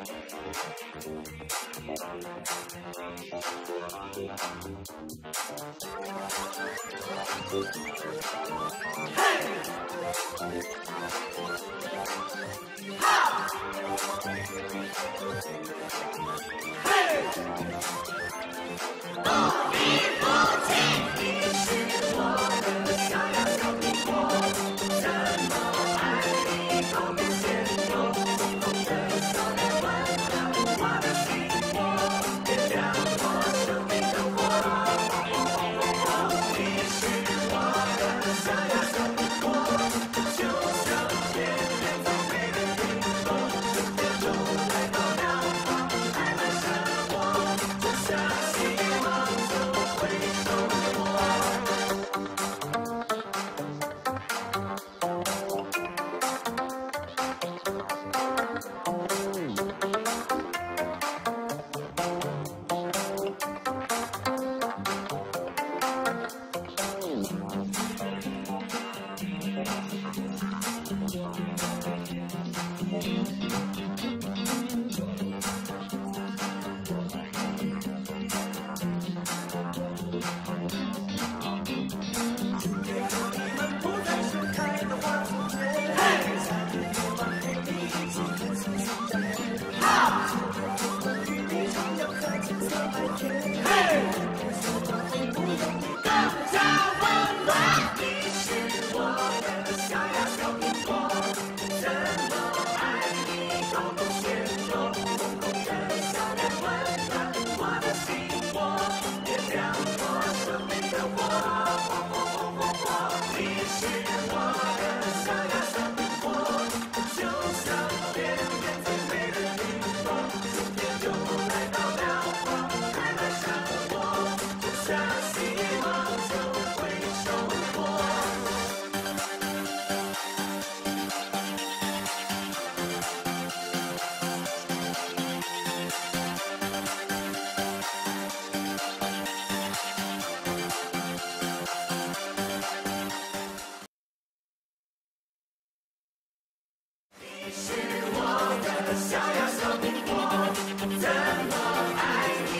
Hey! Ha! 我的小呀小苹果，怎么爱你？